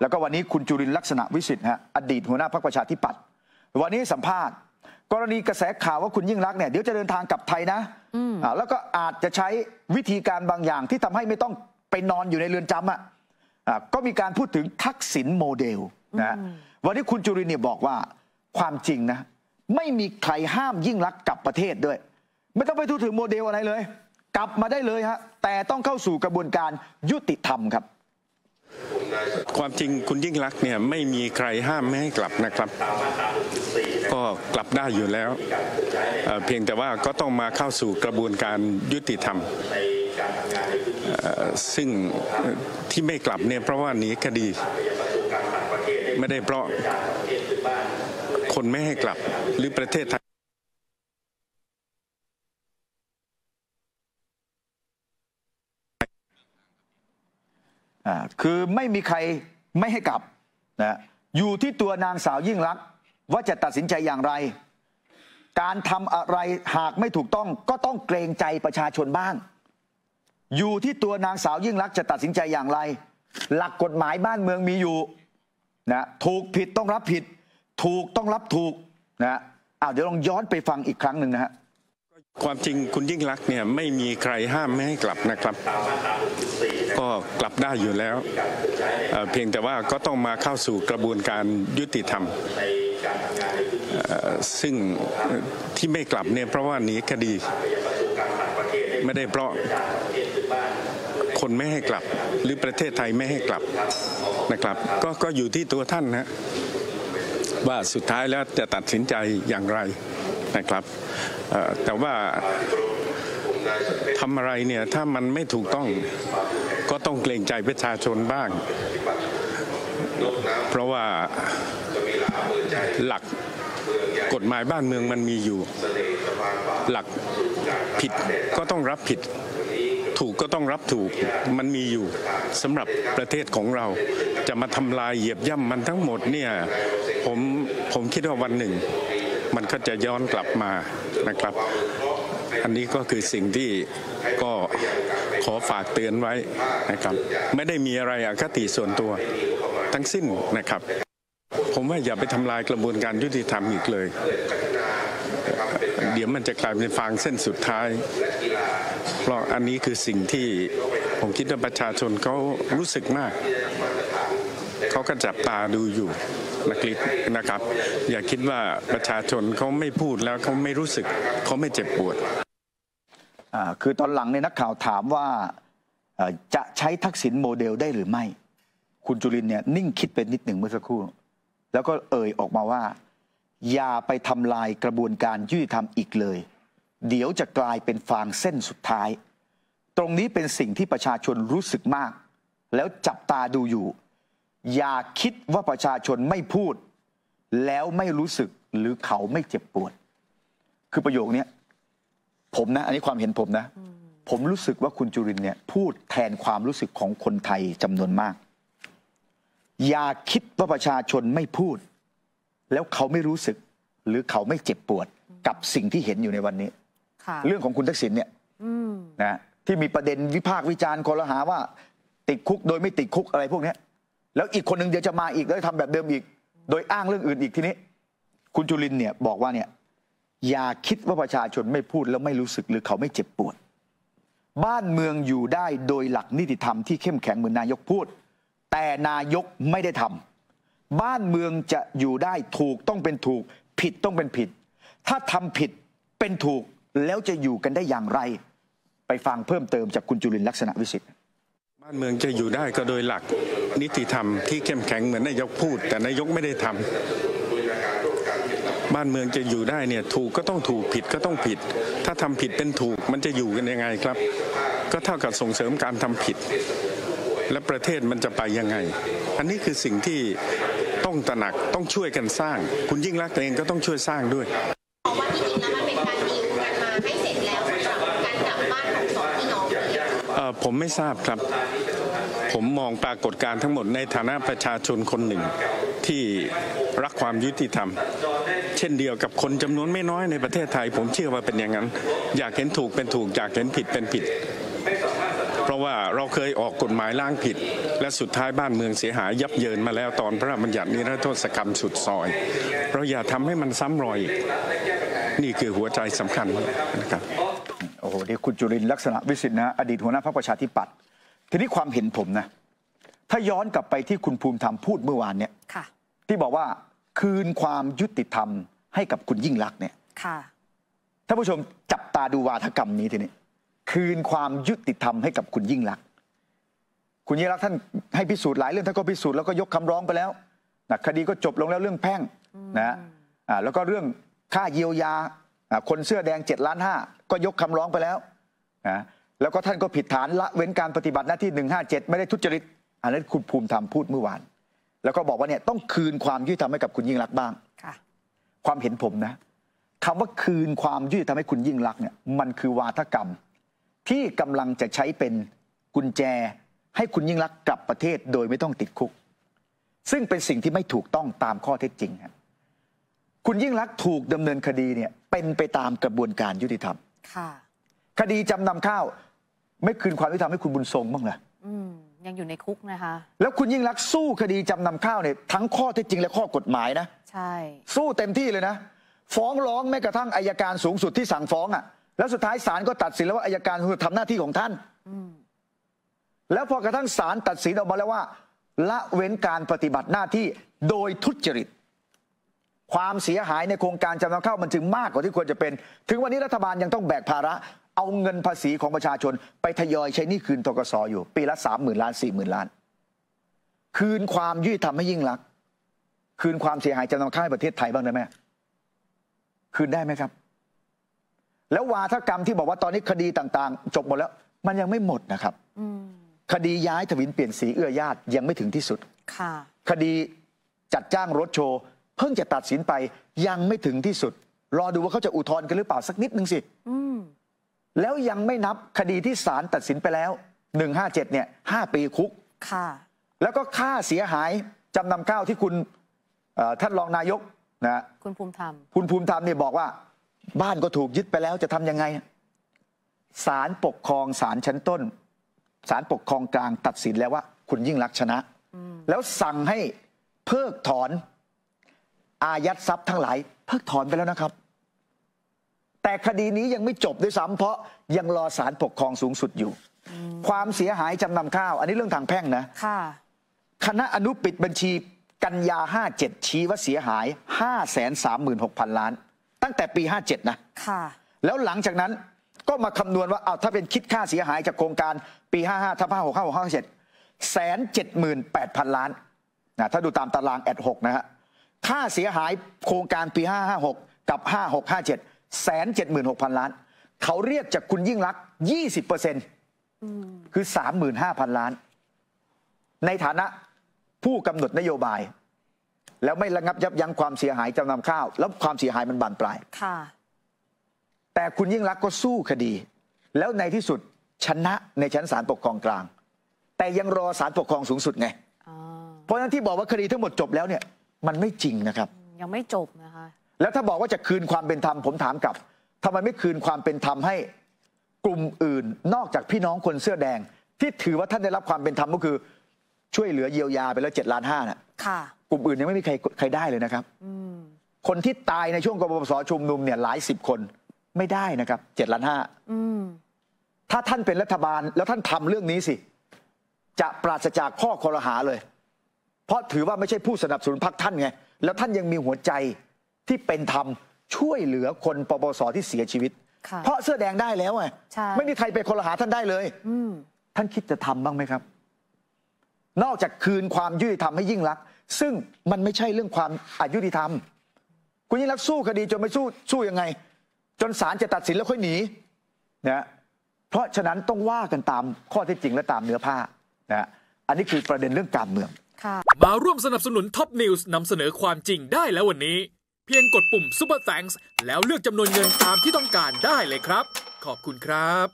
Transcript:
แล้วก็วันนี้คุณจุรินทร์ลักษณะวิสิทธิ์ฮะอดีตหัวหน้าพรรคประชาธิปัตย์วันนี้สัมภาษณ์ กรณีกระแสข่าวว่าคุณยิ่งรักษณ์เนี่ยเดี๋ยวจะเดินทางกลับไทยนะอ่าแล้วก็อาจจะใช้วิธีการบางอย่างที่ทำให้ไม่ต้องไปนอนอยู่ในเรือนจำอะอ่าก็มีการพูดถึงทักษิณโมเดลนะฮะวันนี้คุณจุรินทร์เนี่ยบอกว่าความจริงนะ ไม่มีใครห้ามยิ่งรักษณ์กลับประเทศด้วย ไม่ต้องไปพูดถึงโมเดลอะไรเลย กลับมาได้เลยฮะแต่ต้องเข้าสู่กระบวนการยุติธรรมครับ ความจริงคุณยิ่งรักเนี่ยไม่มีใครห้ามไม่ให้กลับนะครับ ก็กลับได้อยู่แล้ว เพียงแต่ว่าก็ต้องมาเข้าสู่กระบวนการยุติธรรมซึ่งที่ไม่กลับเนี่ยเพราะว่าหนีคดีไม่ได้เพราะคนไม่ให้กลับหรือประเทศไทย อ่าคือไม่มีใครไม่ให้กลับนะอยู่ที่ตัวนางสาวยิ่งรักว่าจะตัดสินใจอย่างไร การทำอะไรหากไม่ถูกต้องก็ต้องเกรงใจประชาชนบ้าง อยู่ที่ตัวนางสาวยิ่งรักจะตัดสินใจอย่างไร หลักกฎหมายบ้านเมืองมีอยู่นะถูกผิดต้องรับผิด ถูกต้องรับถูกนะอ้าวเดี๋ยวลองย้อนไปฟังอีกครั้งหนึ่งนะฮะ ความจริงคุณยิ่งรักเนี่ยไม่มีใครห้ามไม่ให้กลับนะครับ ก็กลับได้อยู่แล้วเเพียงแต่ว่าก็ต้องมาเข้าสู่กระบวนการยุติธรรมซึ่งที่ไม่กลับเนี่ยเพราะว่าหนีคดี ไม่ได้เพราะคนไม่ให้กลับ หรือประเทศไทยไม่ให้กลับนะครับ ก็ก็อยู่ที่ตัวท่านนะว่าสุดท้ายแล้วจะตัดสินใจอย่างไร นะครับแต่ว่าทำอะไรเนี่ยถ้ามันไม่ถูกต้องก็ต้องเกรงใจประชาชนบ้าง เพราะว่าหลักกฎหมายบ้านเมืองมันมีอยู่ หลักผิดก็ต้องรับผิด ถูกก็ต้องรับถูกมันมีอยู่สำหรับประเทศของเรา จะมาทำลายเหยียบย่ำมันทั้งหมดเนี่ยผมผมคิดว่าวันหนึ่ง มันก็จะย้อนกลับมานะครับ อันนี้ก็คือสิ่งที่ก็ขอฝากเตือนไว้นะครับ ไม่ได้มีอะไรอคติส่วนตัวทั้งสิ้นนะครับ ผมว่าอย่าไปทำลายกระบวนการยุติธรรมอีกเลย เดี๋ยวมันจะกลายเป็นฟางเส้นสุดท้าย เพราะอันนี้คือสิ่งที่ผมคิดว่าประชาชนเขารู้สึกมาก เขาก็จับตาดูอยู่ นะครับนะครับ อย่าคิดว่าประชาชนเขาไม่พูดแล้วเขาไม่รู้สึกเขาไม่เจ็บปวดคือตอนหลังเนี่ยนักข่าวถามว่าจะใช้ทักษิณโมเดลได้หรือไม่ คุณจุรินเนี่ยนิ่งคิดเป็นนิดหนึ่งเมื่อสักครู่ แล้วก็เอ่ยออกมาว่า อย่าไปทำลายกระบวนการยุติธรรมอีกเลย เดี๋ยวจะกลายเป็นฟางเส้นสุดท้าย ตรงนี้เป็นสิ่งที่ประชาชนรู้สึกมาก แล้วจับตาดูอยู่ อย่าคิดว่าประชาชนไม่พูด แล้วไม่รู้สึกหรือเขาไม่เจ็บปวด คือประโยคเนี้ยผมนะ อันนี้ความเห็นผมนะ ผมรู้สึกว่าคุณจุรินทร์เนี่ย พูดแทนความรู้สึกของคนไทยจำนวนมาก อย่าคิดว่าประชาชนไม่พูด แล้วเขาไม่รู้สึก หรือเขาไม่เจ็บปวด กับสิ่งที่เห็นอยู่ในวันนี้ค่ะเรื่องของคุณทักษิณเนี่ยอืมนะที่มีประเด็นวิพากษ์วิจารณ์คนละหาว่า ติดคุกโดยไม่ติดคุกอะไรพวกเนี้ย แล้วอีกคนหนึ่งเดี๋ยวจะมาอีกแล้วทำแบบเดิมอีก โดยอ้างเรื่องอื่นอีกทีนี้ คุณจุลินเนี่ยบอกว่าเนี่ยอย่าคิดว่าประชาชนไม่พูดแล้วไม่รู้สึกหรือเขาไม่เจ็บปวด บ้านเมืองอยู่ได้โดยหลักนิติธรรมที่เข้มแข็งเหมือนนายกพูด แต่นายกไม่ได้ทำบ้านเมืองจะอยู่ได้ถูกต้องเป็นถูก ผิดต้องเป็นผิด ถ้าทำผิดเป็นถูกแล้วจะอยู่กันได้อย่างไร ไปฟังเพิ่มเติมจากคุณจุลินลักษณะวิสิทธิ์บ้านเมืองจะอยู่ได้ก็โดยหลัก นิติธรรมที่เข้มแข็งเหมือนนายกพูด แต่นายกไม่ได้ทำบ้านเมืองจะอยู่ได้เนี่ยถูกก็ต้องถูกผิดก็ต้องผิด ถ้าทำผิดเป็นถูกมันจะอยู่กันยังไงครับ ก็เท่ากับส่งเสริมการทำผิด และประเทศมันจะไปยังไง อันนี้คือสิ่งที่ต้องตระหนักต้องช่วยกันสร้าง คุณยิ่งรักเองก็ต้องช่วยสร้างด้วย ผมไม่ทราบครับ ผมมองปรากฏการณ์ทั้งหมดในฐานะประชาชนคนหนึ่งที่รักความยุติธรรม เช่นเดียวกับคนจำนวนไม่น้อยในประเทศไทย ผมเชื่อว่าเป็นอย่างนั้น อยากเห็นถูกเป็นถูก อยากเห็นผิดเป็นผิด เพราะว่าเราเคยออกกฎหมายล้างผิด และสุดท้ายบ้านเมืองเสียหายยับเยินมาแล้วตอนพระราชบัญญัตินิรโทษกรรมสุดซอย เราอย่าทำให้มันซ้ำรอยอีกนี่คือหัวใจสำคัญนะครับ หนี่คุณจุรินทร์ลักษณะวิสิทธิ์นะอดีตหัวหน้าพรรคประชาธิปัตย์ทีนี้ความเห็นผมนะถ้าย้อนกลับไปที่คุณภูมิธรรมพูดเมื่อวานเนี่ยค่ะที่บอกว่าคืนความยุติธรรมให้กับคุณยิ่งรักษณ์เนี่ยค่ะท่านผู้ชมจับตาดูวาทกรรมนี้ทีนี้คืนความยุติธรรมให้กับคุณยิ่งรักษณ์คุณยิ่งรักษณ์ท่านให้พิสูจน์หลายเรื่องท่านก็พิสูจน์แล้วก็ยกคำร้องไปแล้วนะคดีก็จบลงแล้วเรื่องแพ่งนะอ่าแล้วก็เรื่องค่าเยียวยาอ่าคนเสื้อแดง7จ็ดล้านห้า ก็ยกคำร้องไปแล้วนะแล้วก็ท่านก็ผิดฐานละเว้นการปฏิบัติหน้าที่ 157 ไม่ได้ทุจริต อันนั้นคุณภูมิธรรมพูดเมื่อวาน แล้วก็บอกว่าเนี่ยต้องคืนความยุติธรรมให้กับคุณยิ่งรักษณ์บ้างค่ะความเห็นผมนะคำว่าคืนความยุติธรรมให้คุณยิ่งรักษณ์เนี่ยมันคือวาทกรรม ที่กำลังจะใช้เป็นกุญแจ ให้คุณยิ่งรักษณ์กลับประเทศโดยไม่ต้องติดคุก ซึ่งเป็นสิ่งที่ไม่ถูกต้องตามข้อเท็จจริงครับคุณยิ่งรักษณ์ถูกดำเนินคดีเนี่ยเป็นไปตามกระบวนการยุติธรรม ค่ะคดีจำนำข้าว ไม่คืนความยุติธรรมให้คุณบุญทรงบ้างเหรออืมยังอยู่ในคุกนะคะ แล้วคุณยิ่งรักษณ์สู้คดีจำนำข้าวเนี่ยทั้งข้อเท็จจริงและข้อกฎหมายนะ ใช่ สู้เต็มที่เลยนะ ฟ้องร้องแม้กระทั่งอายการสูงสุดที่สั่งฟ้องอะ แล้วสุดท้ายศาลก็ตัดสินแล้วว่าอายการคือทำหน้าที่ของท่านอืมแล้วพอกระทั่งศาลตัดสินออกมาแล้วว่า ละเว้นการปฏิบัติหน้าที่โดยทุจริต ความเสียหายในโครงการจำนำข้าวมันจึงมากกว่าที่ควรจะเป็น ถึงวันนี้รัฐบาลยังต้องแบกภาระ เอาเงินภาษีของประชาชน ไปทยอยใช้หนี้คืนทกสอยู่ ปีละสามหมื่นล้านสี่หมื่นล้าน คืนความยุติธรรมให้ยิ่งรักษณ์คืนความเสียหายจำนำข้าวให้ประเทศไทยบ้างได้ไหมคืนได้ไหมครับ แล้ววาทกรรมที่บอกว่าตอนนี้คดีต่างๆ จบหมดแล้ว มันยังไม่หมดนะครับอืมคดีย้ายถวินเปลี่ยนสีเอื้อญาติยังไม่ถึงที่สุดค่ะคดีจัดจ้างรถโชว์ เพิ่งจะตัดสินไปยังไม่ถึงที่สุด รอดูว่าเขาจะอุทธรณ์กันหรือเปล่าสักนิดนึงสิอืมแล้วยังไม่นับคดีที่ศาลตัดสินไปแล้ว157เนี่ยห้าปีคุกค่ะแล้วก็ค่าเสียหายจำนำข้าวที่คุณเอ่อท่านรองนายกนะคุณภูมิธรรม คุณภูมิธรรมเนี่ยบอกว่า บ้านก็ถูกยึดไปแล้วจะทำยังไงศาลปกครองศาลชั้นต้นศาลปกครองกลางตัดสินแล้วว่า คุณยิ่งรักษณ์ชนะ แล้วสั่งให้เพิกถอน อายัดทรัพย์ทั้งหลายเพิกถอนไปแล้วนะครับ แต่คดีนี้ยังไม่จบด้วยซ้ำเพราะยังรอศาลปกครองสูงสุดอยู่ ความเสียหายจำนำข้าว อันนี้เรื่องทางแพ่งนะค่ะคณะอนุปิดบัญชีกันยา 57 ชี้ว่าเสียหาย 536,000 ล้าน ตั้งแต่ปี 57 นะค่ะ แล้วหลังจากนั้นก็มาคำนวณว่าเอาถ้าเป็นคิดค่าเสียหายจากโครงการปี 55ทับ56 56 57 แสนเจ็ดหมื่นแปดพันล้านนะถ้าดูตามตารางแอด6นะฮะ ค่าเสียหายโครงการปี 556 กับ 5657แสนเจ็ดหมื่นหกพันล้าน เขาเรียกจากคุณยิ่งรักษณ์20เปอร์เซ็นต์คือ35,000ล้าน ในฐานะผู้กำหนดนโยบาย แล้วไม่ระงับยับยั้งความเสียหายจำนำข้าว แล้วความเสียหายมันบานปลายค่ะแต่คุณยิ่งรักษณ์ก็สู้คดี แล้วในที่สุดชนะในชั้นศาลปกครองกลาง แต่ยังรอศาลปกครองสูงสุดไงอ๋อเพราะฉะนั้นที่บอกว่าคดีทั้งหมดจบแล้วเนี่ย มันไม่จริงนะครับ ยังไม่จบนะคะ แล้วถ้าบอกว่าจะคืนความเป็นธรรมผมถามกลับทำไมไม่คืนความเป็นธรรมให้กลุ่มอื่น นอกจากพี่น้องคนเสื้อแดง ที่ถือว่าท่านได้รับความเป็นธรรมก็คือ ช่วยเหลือเยียวยาไปแล้วเจ็ดล้านห้าน่ะค่ะ กลุ่มอื่นยังไม่มีใครใครได้เลยนะครับอืมคนที่ตายในช่วงกบพศชุมนุมเนี่ยหลายสิบคนไม่ได้นะครับเจ็ดล้านห้าอืมถ้าท่านเป็นรัฐบาลแล้วท่านทำเรื่องนี้สิ จะปราศจากข้อคอรหาเลย เพราะถือว่าไม่ใช่ผู้สนับสนุนพรรคท่านไง แล้วท่านยังมีหัวใจที่เป็นธรรมช่วยเหลือคนปปสที่เสียชีวิตค่ะเพราะเสื้อแดงได้แล้วไงใช่ไม่มีใครไปคอรหาท่านได้เลยอืมท่านคิดจะทำบ้างไหมครับ นอกจากคืนความยุติธรรมให้ยิ่งรักษณ์ซึ่งมันไม่ใช่เรื่องความอายุติธรรม คุณยิ่งรักษณ์สู้คดีจนไม่สู้สู้ยังไง จนศาลจะตัดสินแล้วค่อยหนีนะเพราะฉะนั้นต้องว่ากันตามข้อเท็จจริงและตามเนื้อผ้านะอันนี้คือประเด็นเรื่องการเมืองค่ะ มาร่วมสนับสนุนท็อปนิวส์นำเสนอความจริงได้แล้ววันนี้ เพียงกดปุ่ม Super Thanks แล้วเลือกจำนวนเงินตามที่ต้องการได้เลยครับ ขอบคุณครับ